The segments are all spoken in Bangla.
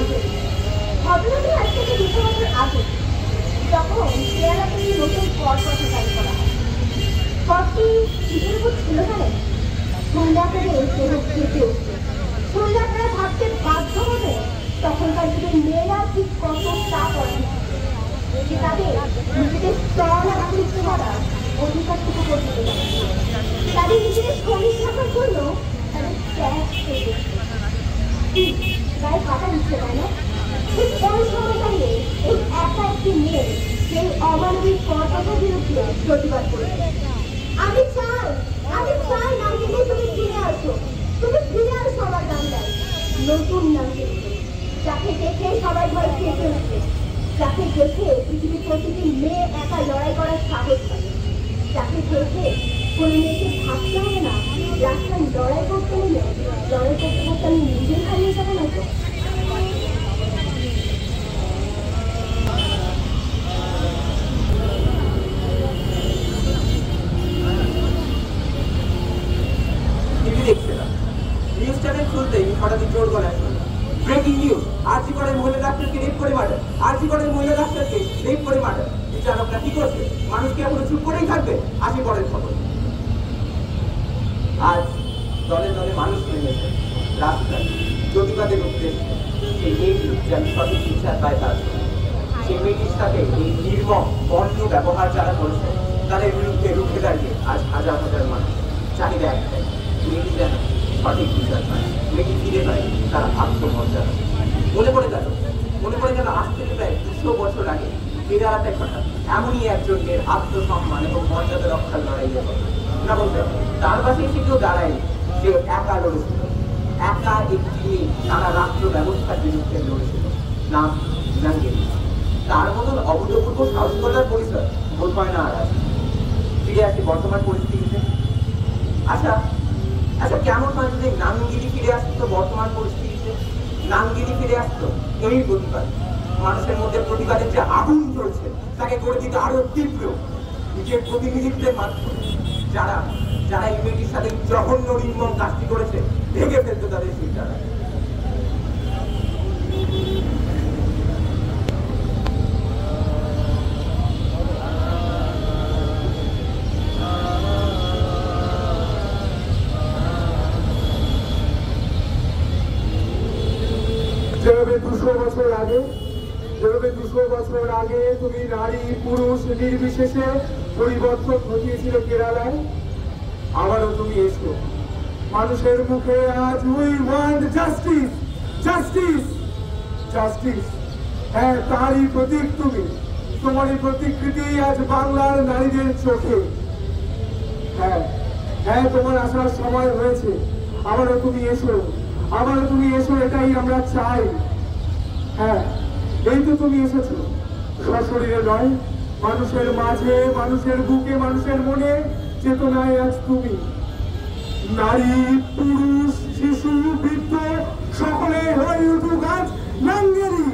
দিল ঘটনাটি আজ থেকে দুশো বছর আগে নতুন কর করা হয়। করটি ছিল জানেন ভাবতে বাধ্য হবে তখনকার যুগের মেয়েরা ঠিক কত তা করে যে তাদের নিজেদের আকৃষ্ট করা অধিকারটুকু করতে পারে তাদের নিজেদের শ্রমিক থাকার জন্য তাদের ত্যাগ গায়ে কাটা দিচ্ছে তাই না। ঠিক সময় এই একা একটি মেয়ে সেই অমানবিক কর্তব্যের বিরুদ্ধে প্রতিবাদ করেছে। আমি চাই আমি চাই নামকে তুমি ফিরে আসো। তুমি ফিরে আসো আমার বাংলায় নতুন নামকে যাকে দেখে সবাই ভয় খেতে উঠবে যাকে দেখে পৃথিবীর প্রতিটি মেয়ে একা লড়াই করার সাহস পাবে যাকে দেখে কোনো মেয়েকে ভাবতে হবে না রাস্তায় লড়াই করতে হলে লড়াই করতে করতে আমি নিজেই হারিয়ে যাব না তো টিভি দেখছে না নিউজ চ্যানেল খুলতেই হঠাৎ জোর গলায় শুনল ব্রেকিং নিউজ আরজি করের মহিলা ডাক্তারকে রেপ করে মার্ডার আরজি করের মহিলা ডাক্তারকে রেপ করে মার্ডার বিচারকরা কি করছে মানুষ কি এখনও চুপ করেই থাকবে আসি পরের খবর আজ দলে দলে মানুষ নেমেছে রাস্তায় প্রতিবাদের উদ্দেশ্যে সেই মেয়েটি যেন সঠিক বিচার পায় তার জন্য। সেই মেয়েটির সাথে এই নির্মম বন্য ব্যবহার যারা করেছে তাদের বিরুদ্ধে রুখে দাঁড়িয়ে আজ হাজার হাজার মানুষ চাহিদা একটাই মেয়েটি যেন সঠিক বিচার পায় মেয়েটি ফিরে পায় তার আত্মমর্যাদা। মনে পড়ে গেল, মনে পড়ে গেল আজ থেকে প্রায় দুশো বছর আগে কেরালাতে ঘটা এমনই একজন মেয়ের আত্মসম্মান এবং মর্যাদা রক্ষার লড়াইয়ের কথা না বলতে তার পাশে সে কেউ দাঁড়ায়নি, সে একা লড়েছিল। একা একটি সারা রাষ্ট্র ব্যবস্থার বিরুদ্ধে লড়েছিল। নাম নাঙ্গেলি তার মতন অভূতপূর্ব সাহসিকতার পরিচয় বোধ হয় না আর। ফিরে আসি বর্তমান পরিস্থিতিতে। আচ্ছা আচ্ছা কেমন হয় যদি নাঙ্গিরি ফিরে আসতো বর্তমান পরিস্থিতিতে? নাঙ্গিরি ফিরে আসতো? এই প্রতিবাদ। মানুষের মধ্যে প্রতিবাদের যে আগুন চলছে, তাকে করে দিতে আরও তীব্র নিজের প্রতিনিধিত্বের মাধ্যমে। যারা যারা এই সাথে জঘন্য নির্মম কাজটি করেছে, ভেঙে ফেলতে তাদের সেই বছর আগে। যেভাবে দুশো বছর আগে তুমি নারী, পুরুষ, নির্বিশেষে পরিবর্তন ঘটিয়েছিল কেরালায়, আবারও তুমি এসো। মানুষের মুখে আজ we want justice justice justice হ্যাঁ তারই প্রতীক তুমি। তোমার এই প্রতিকৃতি আজ বাংলার নারীদের চোখে। হ্যাঁ হ্যাঁ তোমার আসার সময় হয়েছে। আবারও তুমি এসো। আবারও তুমি এসো, এটাই আমরা চাই। হ্যাঁ এই তো তুমি এসেছ। শরীরে নয়, মানুষের মাঝে, মানুষের বুকে, মানুষের মনে চেতনায় আজ তুমি। নারী, পুরুষ, শিশু, বৃদ্ধ, সকলে হয়ে উঠুক আজ নাঙ্গেরি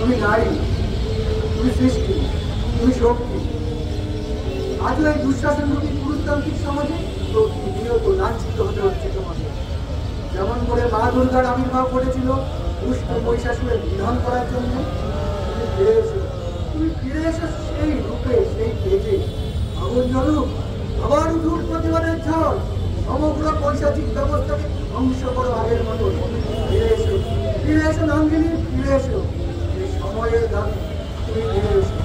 তুমি নারী তুমি সৃষ্টি তুমি শক্তি আজও এই দুঃশাসনরূপী পুরুষতান্ত্রিক সমাজে প্রতিনিয়ত লাঞ্ছিত হতে হচ্ছে তোমাকে যেমন করে মা দুর্গার আবির্ভাব ঘটেছিল দুষ্ট মহিষাসুরের নিধন করার জন্য তুমি ফিরে এসো তুমি ফিরে এসো সেই রূপে সেই তেজে আগুন জ্বলুক আবার উঠুক প্রতিবাদের ঝড় সমগ্র পৈশাচিক ব্যবস্থাকে ধ্বংস করো আগের মতো। ফিরে এসো ফিরে এসো নাঙ্গিনী, ফিরে এসো। এই সময়ের দাম তুমি ফিরে এসো।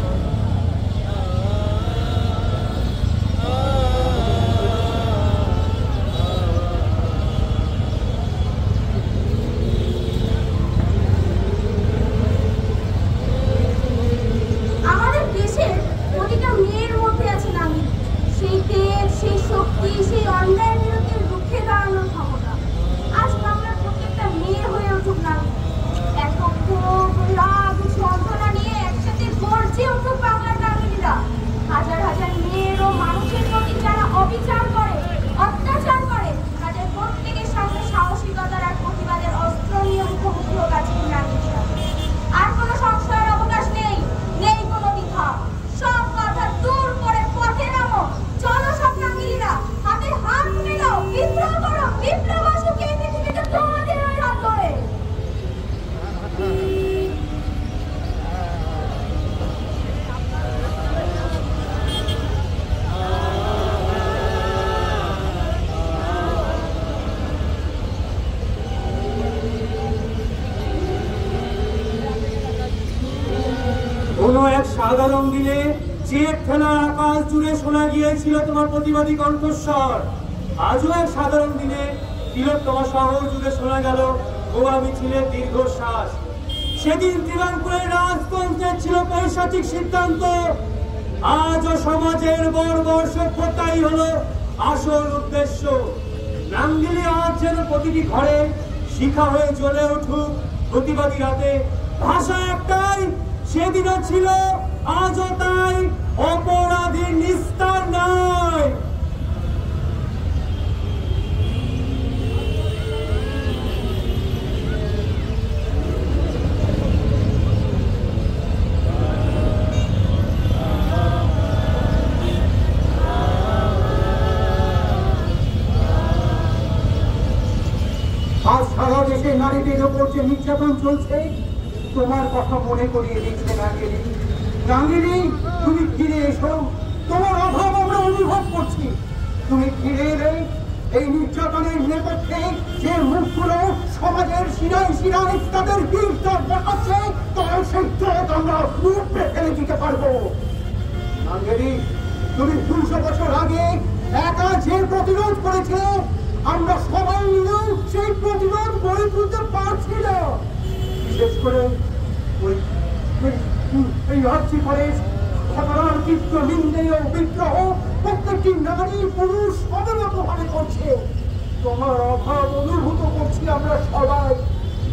এক সাধারণ দিনে চেক খেলার আকাশ জুড়ে শোনা গিয়েছিল তোমার প্রতিবাদী কণ্ঠস্বর। আজও এক সাধারণ দিনে তিলোত্তমা শহর জুড়ে শোনা গেল গোয়া মিছিলের দীর্ঘশ্বাস। সেদিন ত্রিবাঙ্কুরের রাজতন্ত্রের ছিল পৈশাচিক সিদ্ধান্ত। আজও সমাজের বড় বর্বর সভ্যতাই হলো আসল উদ্দেশ্য। নাঙ্গিলি আজ যেন প্রতিটি ঘরে শিখা হয়ে জ্বলে উঠুক প্রতিবাদী রাতে। ভাষা একটাই সেদিনও ছিল, আজও তাই অপরাধীর নিস্তার নাই আজ সারা দেশে নারীদের ওপর যে নির্যাতন চলছে, তোমার কথা মনে করিয়ে দিচ্ছে শিরায় শিরায় তাদের বীরত্ব দেখাচ্ছে তার সেই চোখ আমরা উপড়ে ফেলে দিতে পারব। গাঙ্গিনী তুমি দুশো বছর আগে একা যে প্রতিরোধ করেছে আমরা সবাই মিলেও সেই প্রতিরোধ গড়ে তুলতে পারছি না বিশেষ করে ওই এই রাজ্যে করে ঘটনার চিত্র নিন্দেয় বিগ্রহ প্রত্যেকটি নারী পুরুষ অবনত করছে। তোমার অভাব অনুভূত করছি আমরা সবাই।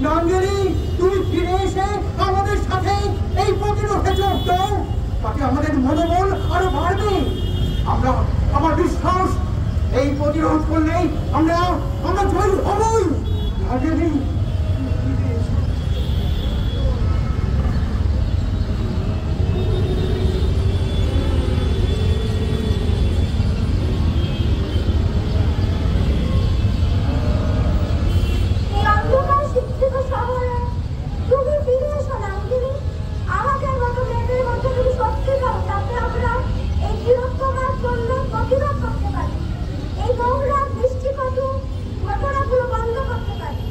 নন্দিনী, তুমি ফিরে এসে আমাদের সাথে এই প্রতিরোধে যোগ দাও। তাতে আমাদের মনোবল আরও বাড়বে। আমরা, আমার বিশ্বাস, এই প্রতিরোধ করলেই আমরা আমরা জয়ী হবই। নাঙ্গেরি এই অন্ধকার শিক্ষিত শহরে তুমি ফিরে এসো নাঙ্গিনী আমাদের মতো মেয়েদের মধ্যে তুমি শক্তি দাও যাতে আমরা এই বীরত্বমার জন্য প্রতিরোধ করতে পারি এই নোংরা দৃষ্টিকটু ঘটনাগুলো বন্ধ করতে পারি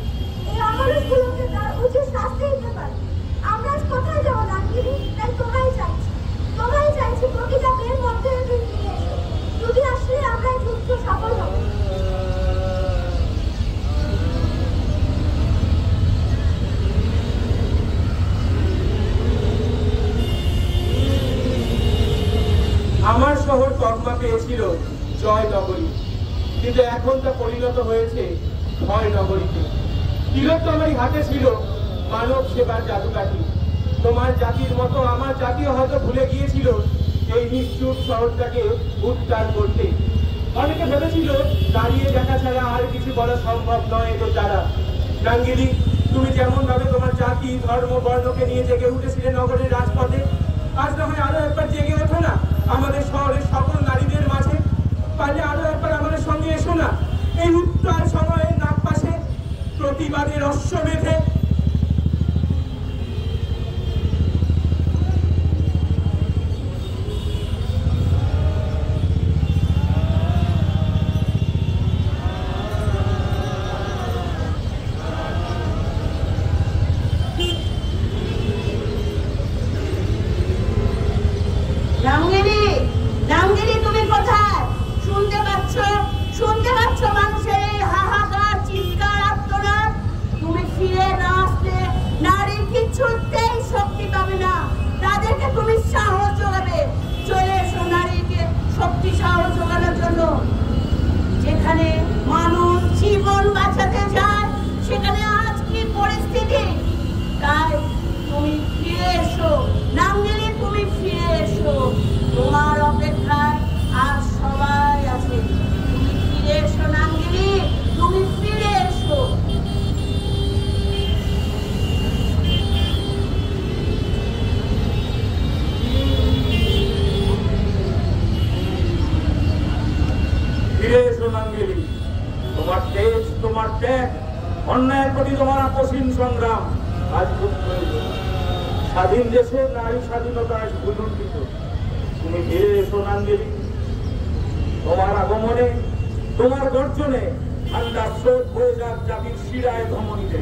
এই অমানুষগুলোকে তার উচিত শাস্তি দিতে পারি আমরা আজ কোথায় যাব নাঙ্গিনী তাই তোমায় চাইছি তোমায় চাইছি প্রতিটা মেয়ের মধ্যে তুমি ফিরে এসো যদি আসলে আমরা এই যুদ্ধ সফল হব আমার শহর তকমা পেয়েছিল জয় নগরী কিন্তু এখন তা পরিণত হয়েছে ভয় নগরীতে তিলোত্তমারই হাতে ছিল মানব সেবার জাদুকাঠি তোমার জাতির মতো আমার জাতীয় হয়তো ভুলে গিয়েছিল এই নিশ্চুপ শহরটাকে উদ্ধার করতে। অনেকে ভেবেছিল দাঁড়িয়ে দেখা ছাড়া আর কিছু বলা সম্ভব নয় এদের দ্বারা গাঙ্গিলি তুমি যেমন ভাবে তোমার জাতি, ধর্ম, বর্ণকে নিয়ে জেগে উঠেছিলে নগরের রাজপথে? আজ না হয় আরও একবার জেগে ওঠো না আমাদের শহরের সকল নারীদের মাঝে। পারলে আরও একবার আমাদের সঙ্গে এসো না। এই উত্তর সময়ের নাক পাশে প্রতিবাদের অশ্ব 未来ともにて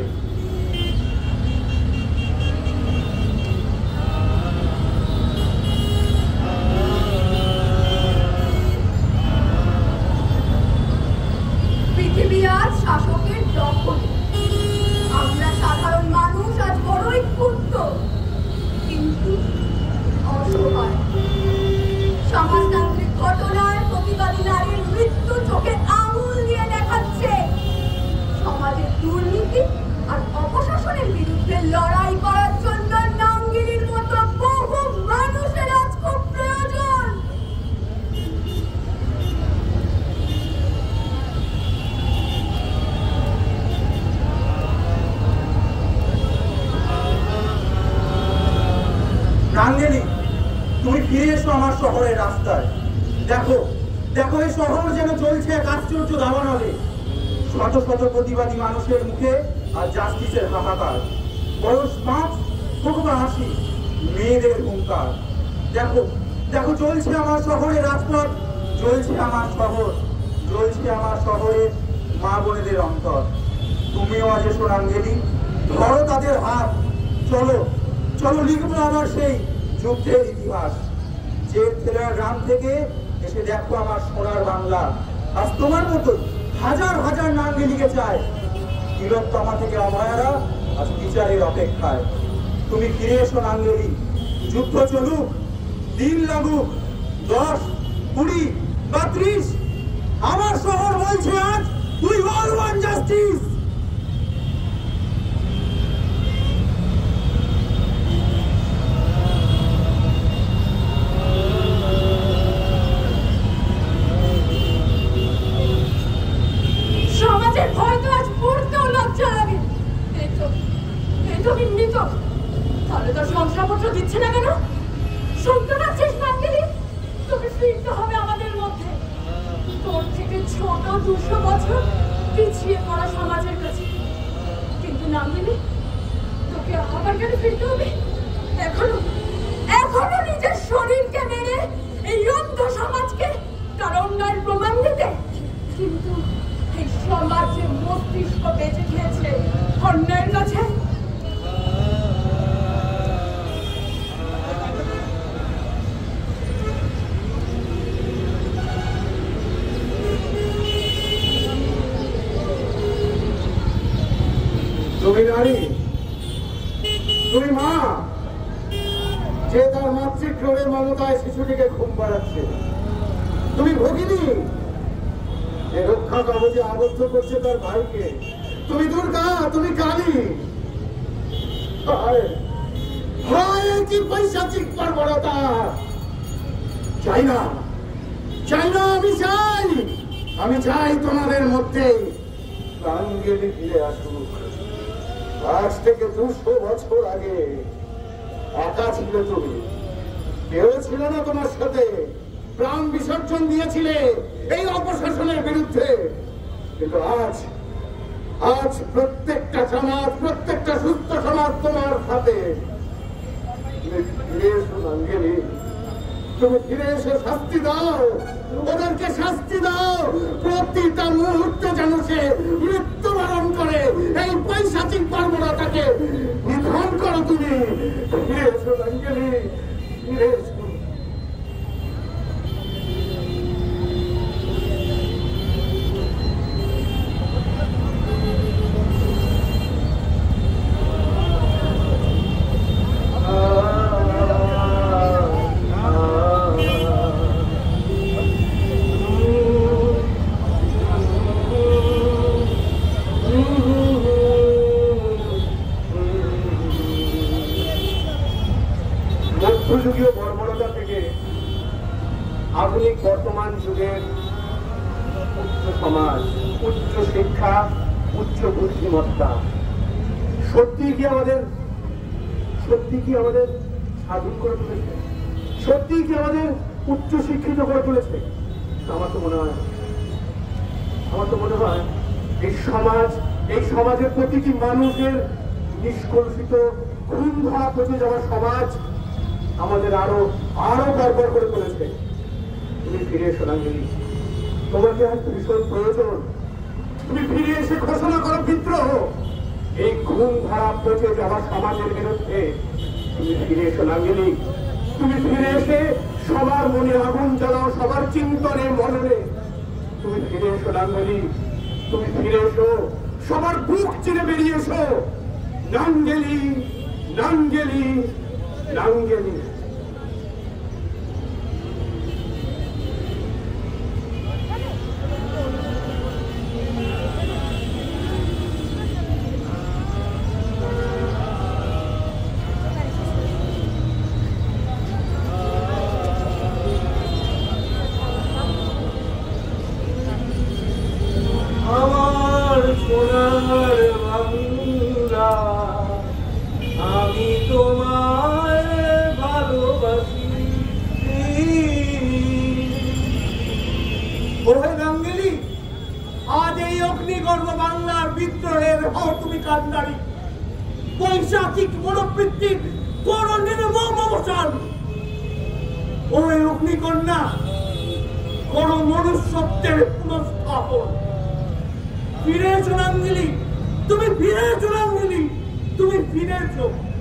প্রতিবাদী মানুষের মুখে আর জাস্টিসের হাহাকার। বয়স পাঁচ বা হাসি, মেয়েদের হুঙ্কার দেখো দেখো চলছে আমার শহরে রাজপথ চলছে আমার শহর চলছে আমার শহরে মা বোনেদের অন্তর। তুমিও আজ এসো রাঙ্গেলি, ধরো তাদের হাত, চলো চলো, লিখব আমার সেই যুদ্ধের ইতিহাস। যে ছেলেরা গ্রাম থেকে এসে দেখো আমার সোনার বাংলা। আজ তোমার মতো হাজার হাজার নাঙ্গে লিখে চায়। তিলোত্তমা থেকে অভয়ারা, আজ বিচারের অপেক্ষায়। তুমি ফিরে এসো নাঙ্গলি। যুদ্ধ চলুক, দিন লাগুক, দশ, কুড়ি বা ত্রিশ। আমার শহর বলছে আজ তুই অল ওয়ান জাস্টিস সমাজের ভয় তো আজ পড়তেও লজ্জা লাগে এই তো এই তো নিন্দিত তাহলে তো শংসাপত্র দিচ্ছে না কেন শুনতে পাচ্ছিস নাঙ্গেলি তোকে ফিরতে হবে আমাদের মধ্যে তোর থেকে ছোট দুশো বছর পিছিয়ে পড়া সমাজের কাছে কিন্তু নাঙ্গেলি তোকে আবার কেন ফিরতে হবে এখনও এখনও নিজের শরীরকে মেরে এই অন্ধ সমাজকে তার অন্যায়ের প্রমাণ দিতে কিন্তু এই সমাজে মস্তিষ্ক বেঁচে গিয়েছে অন্যায়ের কাছে তুমি নারী তুমি মা যে তার মাতৃক্রমে মমতায় শিশুটিকে ঘুম পাড়াচ্ছে তুমি ভগিনী যে রক্ষা কবচে আবদ্ধ করছে তার ভাইকে। তুমি দুর্গা তুমি কালী। হায়, হায়, কি পৈশাচিক বর্বরতা চাই না চাই না আমি চাই। আমি চাই তোমাদের মধ্যে প্রাঙ্গেলি ফিরে আসুক। আজ থেকে দুশো বছর আগে একা ছিল তুমি। কেউ ছিল না তোমার সাথে। প্রাণ বিসর্জন দিয়েছিলে এই অপশাসনের বিরুদ্ধে। কিন্তু আজ আজ প্রত্যেকটা সমাজ, প্রত্যেকটা সুস্থ সমাজ তোমার সাথে ফিরে শাস্তি দাও। ওদেরকে শাস্তি দাও। প্রতিটা মৃত্যুবরণ করে। এই পৈশাচিক বর্বরতাকে নিধন করো তুমি। ফিরে এসো আধুনিক বর্তমান যুগের উচ্চ সমাজ, উচ্চ শিক্ষা, উচ্চ বুদ্ধিমত্তা। সত্যি কি আমাদের, সত্যি কি আমাদের স্বাধীন করে তুলেছে? সত্যি কি আমাদের উচ্চ শিক্ষিত করে তুলেছে? আমার তো মনে হয়, আমার তো মনে হয় এই সমাজ, এই সমাজের প্রতিটি মানুষের নিষ্কলুষিত, খুন ধরা পচে যাওয়া সমাজ আমাদের আরও আরও গড়বড় করে তুলেছে। তুমি ফিরে এসো নাঙ্গিনী তোমাকে আজ ভীষণ প্রয়োজন। তুমি ফিরে এসে ঘোষণা করো বিদ্রোহ এই ঘুম ধারা পচে যাওয়া সমাজের বিরুদ্ধে তুমি ফিরে এসো নাঙ্গিনী তুমি ফিরে এসে সবার মনে আগুন জ্বালাও, সবার চিন্তনে, মননে। তুমি ফিরে এসো নাঙ্গলি তুমি ফিরে এসো, সবার বুক চিরে বেরিয়ে এসো। নাঙ্গেলি নাঙ্গেলি নাঙ্গেলি। Centro.